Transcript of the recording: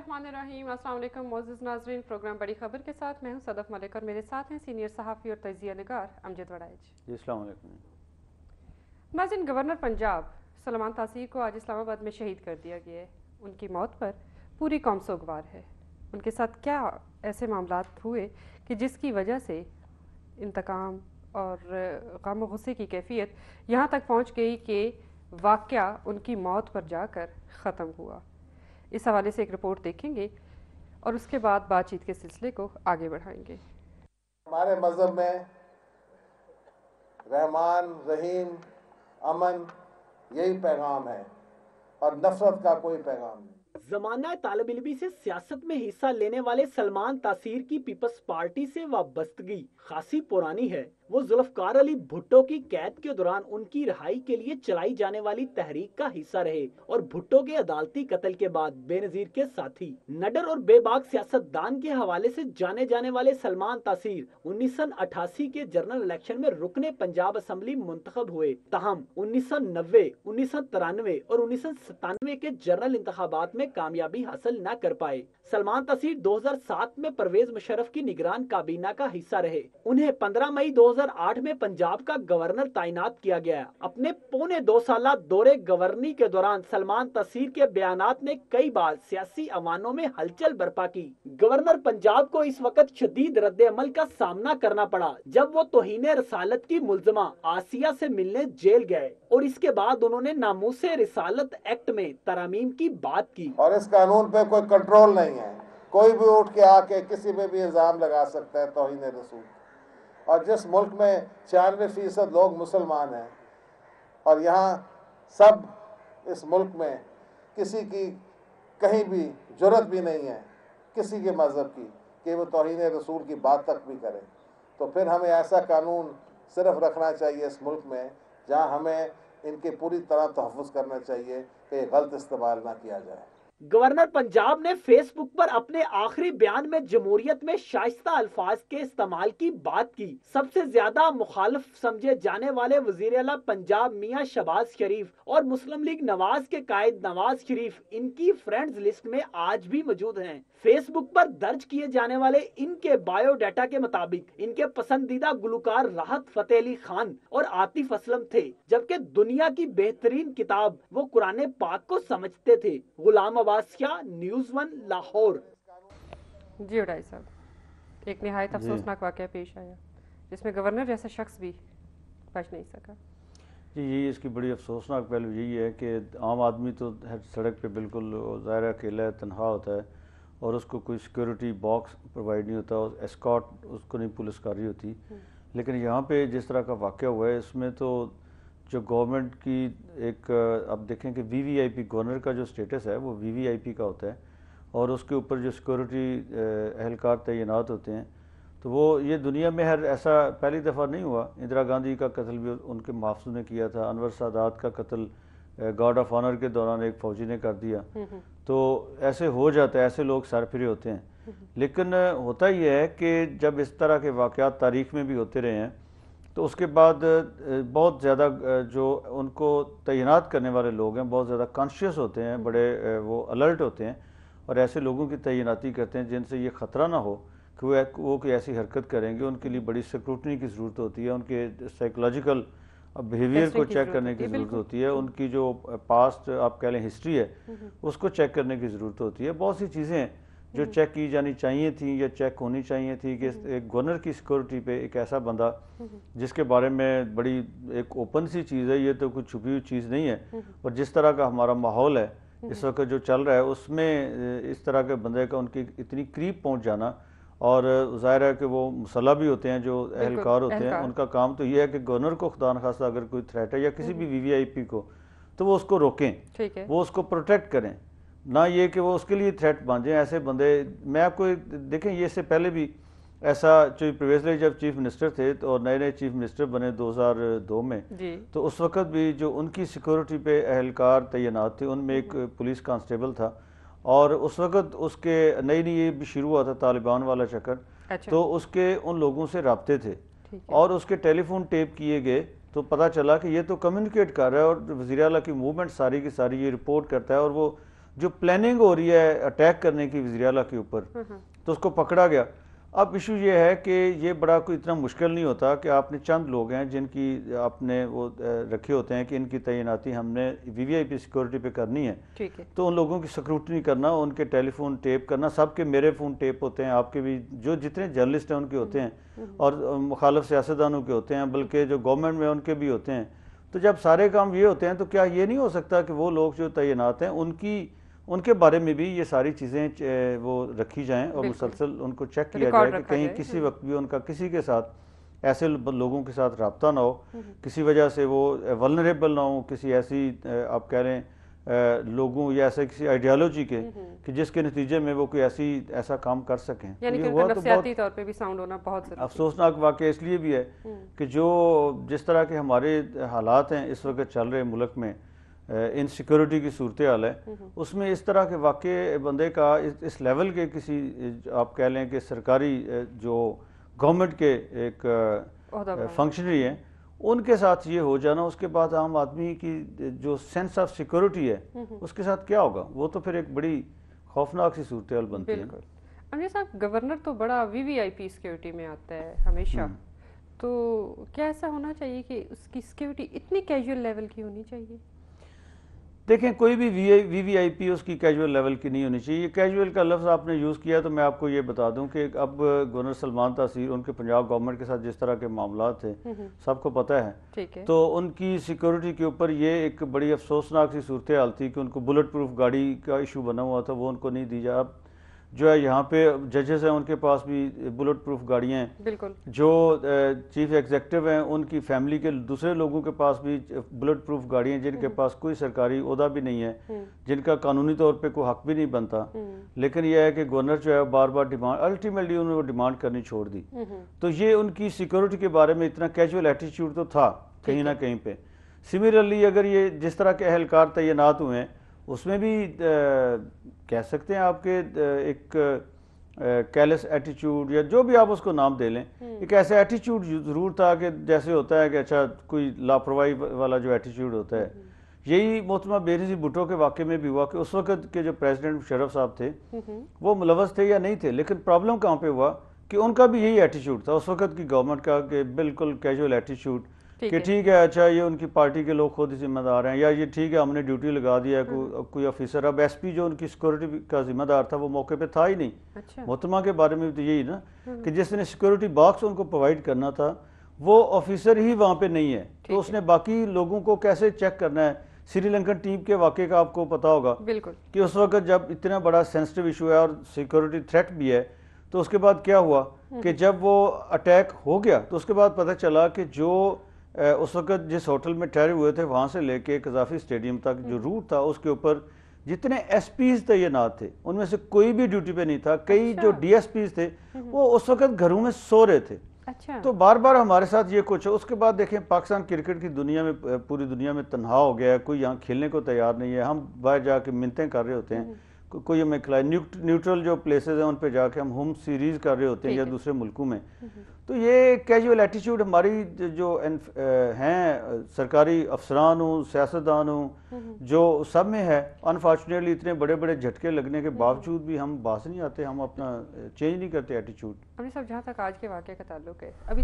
الرحمن الرحیم۔ السلام علیکم معزز ناظرین۔ پروگرام بڑی خبر کے ساتھ میں ہوں صدف ملک اور میرے ساتھ ہیں سینئر صحافی اور تجزیہ نگار امجد وڑائج جی السلام علیکم۔ ناظرین گورنر پنجاب سلمان تاثیر کو آج اسلام آباد میں شہید کر دیا گیا ہے۔ ان کی موت پر پوری قوم سوگوار ہے۔ ان کے ساتھ کیا ایسے معاملات ہوئے کہ جس کی وجہ سے انتقام اور غم و غصے کی کیفیت یہاں تک پہنچ گئی کہ واقعہ ان کی موت پر جا کر ختم ہوا۔ اس حوالے سے ایک رپورٹ دیکھیں گے اور اس کے بعد بات چیت کے سلسلے کو آگے بڑھائیں گے۔ ہمارے مذہب میں رحمان رحیم امن یہی پیغام ہے اور نفرت کا کوئی پیغام نہیں۔ زمانہ طالب علمی سے سیاست میں حصہ لینے والے سلمان تاثیر کی پیپلز پارٹی سے وابستگی خاصی پرانی ہے۔ وہ ذوالفقار علی بھٹو کی قید کے دوران ان کی رہائی کے لیے چلائی جانے والی تحریک کا حصہ رہے اور بھٹو کے عدالتی قتل کے بعد بے نظیر کے ساتھی، نڈر اور بے باک سیاست دان کے حوالے سے جانے جانے والے سلمان تاثیر انیس سو اٹھاسی کے جنرل الیکشن میں رکن پنجاب اسمبلی منتخب ہوئے۔ تاہم، انیس سو نوے، انیس سو ترانوے اور انیس سو ستانوے کے جنرل انتخابات میں کامیابی حاصل نہ کر پائے۔ سلمان تاثیر دو ہزار سات میں پرویز مشرف کی نگران کابینہ کا حصہ رہے۔ انہیں پندرہ مئی دو ہزار آٹھ میں پنجاب کا گورنر تعینات کیا گیا۔ اپنے پونے دو سالہ دورے گورنی کے دوران سلمان تصیر کے بیانات نے کئی بار سیاسی عوانوں میں ہلچل برپا کی۔ گورنر پنجاب کو اس وقت شدید رد عمل کا سامنا کرنا پڑا، جب وہ توہین رسالت کی ملزمہ آسیہ سے ملنے جیل گئے اور اس کے بعد انہوں نے ناموس رسالت ایکٹ میں ترامیم کی بات کی۔ اور اس قانون پہ کوئی کنٹرول نہیں ہے۔ کوئی بھی اٹھ کے آ کے کسی پہ بھی الزام لگا سکتا ہے توہین رسول۔ اور جس ملک میں چھیانوے فیصد لوگ مسلمان ہیں، اور یہاں سب اس ملک میں کسی کی کہیں بھی جرت بھی نہیں ہے، کسی کے مذہب کی، کہ وہ توہین رسول کی بات تک بھی کرے۔ تو پھر ہمیں ایسا قانون صرف رکھنا چاہیے اس ملک میں، جہاں ہمیں ان کے پوری طرح تحفظ کرنا چاہیے کہ غلط استعمال نہ کیا جائے۔ گورنر پنجاب نے فیس بک پر اپنے آخری بیان میں جمہوریت میں شائستہ الفاظ کے استعمال کی بات کی۔ سب سے زیادہ مخالف سمجھے جانے والے وزیر اعلیٰ پنجاب میاں شباز شریف اور مسلم لیگ نواز کے قائد نواز شریف، ان کی فرینڈز لسٹ میں آج بھی موجود ہیں۔ فیس بک پر درج کیے جانے والے ان کے بایو ڈیٹا کے مطابق ان کے پسندیدہ گلوکار راحت فتح علی خان اور عاطف اسلم تھے، جبکہ دنیا کی بہترین کتاب وہ قرآن پاک کو سمجھتے تھے۔ غلام نیوز ون لاہور۔ جی اڈائی صاحب ایک نہایت افسوسناک واقعہ پیش آیا جس میں گورنر جیسا شخص بھی بچ نہیں سکا۔ جی یہی اس کی بڑی افسوسناک پہلو یہی ہے کہ عام آدمی تو سڑک پہ بالکل ظاہر اکیلا ہے تنہا ہوتا ہے اور اس کو کوئی سیکورٹی باکس پرووائڈ نہیں ہوتا اسکاٹ اس کو نہیں پولیس کر رہی ہوتی۔ لیکن یہاں پہ جس طرح کا واقعہ ہوا ہے اس میں تو جو گورنمنٹ کی ایک اب دیکھیں کہ وی وی آئی پی گورنر کا جو سٹیٹس ہے وہ وی وی آئی پی کا ہوتا ہے اور اس کے اوپر جو سیکورٹی اہلکار تعینات ہوتے ہیں تو وہ یہ دنیا میں ہر ایسا پہلی دفعہ نہیں ہوا۔ اندرا گاندھی کا قتل بھی ان کے محافظ نے کیا تھا انور سادات کا قتل گارڈ آف آنر کے دوران ایک فوجی نے کر دیا۔ تو ایسے ہو جاتا ہے ایسے لوگ سرفری ہوتے ہیں۔ لیکن ہوتا یہ ہے کہ جب اس طرح کے واقعات تاریخ میں بھی ہوتے رہے ہیں تو اس کے بعد بہت زیادہ جو ان کو تعینات کرنے والے لوگ ہیں بہت زیادہ کانشیس ہوتے ہیں بڑے وہ الرٹ ہوتے ہیں اور ایسے لوگوں کی تعیناتی کرتے ہیں جن سے یہ خطرہ نہ ہو کہ وہ کوئی ایسی حرکت کریں گے ان کے لیے بڑی سیکروٹنی کی ضرورت ہوتی ہے ان کے سائیکلوجیکل بیہیویئر کو چیک کرنے کی ضرورت ہوتی ہے ان کی جو پاسٹ آپ کہہ لیں ہسٹری ہے اس کو چیک کرنے کی ضرورت ہوتی ہے بہت سی چیزیں ہیں۔ جو چیک کی جانی چاہیے تھیں یا چیک ہونی چاہیے تھی کہ ایک گورنر کی سیکورٹی پہ ایک ایسا بندہ جس کے بارے میں بڑی ایک اوپن سی چیز ہے یہ تو کوئی چھپی ہوئی چیز نہیں ہے۔ اور جس طرح کا ہمارا ماحول ہے اس وقت جو چل رہا ہے اس میں اس طرح کے بندے کا ان کی اتنی قریب پہنچ جانا اور ظاہر ہے کہ وہ مسلح بھی ہوتے ہیں جو اہلکار ہوتے ہیں ان کا کام تو یہ ہے کہ گورنر کو خدا نخواستہ اگر کوئی تھریٹ ہے یا کسی بھی وی وی آئی پی کو تو وہ اس کو روکیں۔ وہ اس کو پروٹیکٹ کریں۔ نہ یہ کہ وہ اس کے لیے تھریٹ باندھیں ایسے بندے میں آپ کو دیکھیں یہ اس سے پہلے بھی ایسا جو پریویسلی جب چیف منسٹر تھے اور نئے نئے چیف منسٹر بنے دو ہزار دو میں جی۔ تو اس وقت بھی جو ان کی سیکورٹی پہ اہلکار تعینات تھے ان میں ایک پولیس کانسٹیبل تھا اور اس وقت اس کے نئی نئی یہ بھی شروع ہوا تھا طالبان والا چکر اچھا۔ تو اس کے ان لوگوں سے رابطے تھے اور اس کے ٹیلی فون ٹیپ کیے گئے تو پتا چلا کہ یہ تو کمیونیکیٹ کر رہا ہے اور وزیر اعلیٰ کی موومنٹ ساری کی ساری یہ رپورٹ کرتا ہے اور وہ جو پلاننگ ہو رہی ہے اٹیک کرنے کی وزیر اعلیٰ کے اوپر تو اس کو پکڑا گیا۔ اب ایشو یہ ہے کہ یہ بڑا کوئی اتنا مشکل نہیں ہوتا کہ آپ نے چند لوگ ہیں جن کی آپ نے وہ رکھے ہوتے ہیں کہ ان کی تعیناتی ہم نے وی وی آئی پی سیکورٹی پہ کرنی ہے۔ تو ان لوگوں کی سکروٹنی کرنا ان کے ٹیلی فون ٹیپ کرنا سب کے میرے فون ٹیپ ہوتے ہیں آپ کے بھی جو جتنے جرنلسٹ ہیں ان کے ہوتے ہیں اور مخالف سیاستدانوں کے ہوتے ہیں بلکہ جو گورنمنٹ میں ان کے بھی ہوتے ہیں۔ تو جب سارے کام یہ ہوتے ہیں تو کیا یہ نہیں ہو سکتا کہ وہ لوگ جو تعینات ہیں ان کی ان کے بارے میں بھی یہ ساری چیزیں وہ رکھی جائیں اور مسلسل ان کو چیک کیا جائے کہ کہیں کسی وقت بھی ان کا کسی کے ساتھ ایسے لوگوں کے ساتھ رابطہ نہ ہو کسی وجہ سے وہ ولنریبل نہ ہو کسی ایسی آپ کہہ رہے ہیں لوگوں یا ایسے کسی آئیڈیالوجی کے کہ جس کے نتیجے میں وہ کوئی ایسی ایسا کام کر سکیں۔ یعنی افسوسناک واقعہ اس لیے بھی ہے کہ جو جس طرح کے ہمارے حالات ہیں اس وقت چل رہے ملک میں ان سیکورٹی کی صورتحال ہے۔ اس میں اس طرح کے واقع بندے کا اس لیول کے کسی آپ کہہ لیں کہ سرکاری جو گورنمنٹ کے ایک فنکشنری ہیں ان کے ساتھ یہ ہو جانا اس کے بعد عام آدمی کی جو سینس آف سیکورٹی ہے اس کے ساتھ کیا ہوگا؟ وہ تو پھر ایک بڑی خوفناک سی صورتحال بنتی ہے۔ امیر صاحب گورنر تو بڑا وی وی آئی پی سیکورٹی میں آتا ہے ہمیشہ۔ تو کیا ایسا ہونا چاہیے کہ اس کی سیکورٹی اتنی کیجول لیول کی ہونی چاہیے؟ دیکھیں کوئی بھی وی وی آئی پی اس کی کیجول لیول کی نہیں ہونی چاہیے۔ کیجول کا لفظ آپ نے یوز کیا تو میں آپ کو یہ بتا دوں کہ اب گورنر سلمان تاثیر ان کے پنجاب گورنمنٹ کے ساتھ جس طرح کے معاملات تھے سب کو پتہ ہے۔ تو ان کی سیکورٹی کے اوپر یہ ایک بڑی افسوسناک سی صورتحال تھی کہ ان کو بلٹ پروف گاڑی کا ایشو بنا ہوا تھا وہ ان کو نہیں دی جا۔ اب جو ہے یہاں پہ ججز ہیں ان کے پاس بھی بلٹ پروف گاڑیاں ہیں۔ بالکل۔ جو چیف ایگزیکٹو ہیں ان کی فیملی کے دوسرے لوگوں کے پاس بھی بلٹ پروف گاڑیاں ہیں جن کے پاس کوئی سرکاری عہدہ بھی نہیں ہے جن کا قانونی طور پہ کوئی حق بھی نہیں بنتا۔ لیکن یہ ہے کہ گورنر جو ہے بار بار ڈیمانڈ الٹیمیٹلی انہوں نے ڈیمانڈ کرنی چھوڑ دی۔ تو یہ ان کی سیکورٹی کے بارے میں اتنا کیجول ایٹیچیوڈ تو تھا کہیں نہ کہیں پہ۔ سملرلی اگر یہ جس طرح کے اہلکار تعینات ہوئے ہیں اس میں بھی کہہ سکتے ہیں آپ کے ایک کیلس ایٹیچیوڈ یا جو بھی آپ اس کو نام دے لیں ایک ایسا ایٹیچیوڈ ضرور تھا کہ جیسے ہوتا ہے کہ اچھا کوئی لاپرواہی والا جو ایٹیچیوڈ ہوتا ہے یہی محتمہ بینزی بھٹو کے واقعے میں بھی ہوا کہ اس وقت کے جو پریزیڈنٹ شرف صاحب تھے وہ ملوث تھے یا نہیں تھے لیکن پرابلم کہاں پہ ہوا کہ ان کا بھی یہی ایٹیچیوڈ تھا اس وقت کی گورنمنٹ کا کہ بالکل کیجول ایٹیچیوڈ کہ ٹھیک ہے اچھا یہ ان کی پارٹی کے لوگ خود ذمہ دار ہیں یا یہ ٹھیک ہے ہم نے ڈیوٹی لگا دیا ہے کوئی آفیسر اب ایس پی جو ان کی سیکورٹی کا ذمہ دار تھا وہ موقع پہ تھا ہی نہیں۔ اچھا۔ محتمہ کے بارے میں تو یہی نا کہ جس نے سیکورٹی باکس ان کو پرووائڈ کرنا تھا وہ آفیسر ہی وہاں پہ نہیں ہے۔ تو اس نے باقی لوگوں کو کیسے چیک کرنا ہے؟ سری لنکن ٹیم کے واقعے کا آپ کو پتا ہوگا کہ اس وقت جب اتنا بڑا سینسٹیو ایشو ہے اور سیکورٹی تھریٹ بھی ہے تو اس کے بعد کیا ہوا کہ جب وہ اٹیک ہو گیا تو اس کے بعد پتہ چلا کہ جو اس وقت جس ہوٹل میں ٹھہرے ہوئے تھے وہاں سے لے کے قذافی اسٹیڈیم تک جو روٹ تھا اس کے اوپر جتنے ایس پیز تعینات تھے۔ ان میں سے کوئی بھی ڈیوٹی پہ نہیں تھا۔ کئی جو ڈی ایس پیز تھے وہ اس وقت گھروں میں سو رہے تھے۔ اچھا۔ تو بار بار ہمارے ساتھ یہ کچھ ہے۔ اس کے بعد دیکھیں پاکستان کرکٹ کی دنیا میں پوری دنیا میں تنہا ہو گیا ہے۔ کوئی یہاں کھیلنے کو تیار نہیں ہے۔ ہم باہر جا کے منتیں کر رہے ہوتے ہیں۔ کوئی ہمیں کھلائے نیوٹرل جو پلیسز ہیں ان پہ جا کے ہم ہوم سیریز کر رہے ہوتے ہیں یا دوسرے ملکوں میں۔ تو یہ کیجول ایٹیچیوڈ ہماری جو ہیں سرکاری افسران ہوں سیاستدان ہوں جو سب میں ہے انفارچونیٹلی اتنے بڑے بڑے جھٹکے لگنے کے باوجود بھی ہم باس نہیں آتے ہم اپنا چینج نہیں کرتے ایٹیچیوڈ ابھی صاحب جہاں تک آج کے واقعے کا تعلق ہے ابھی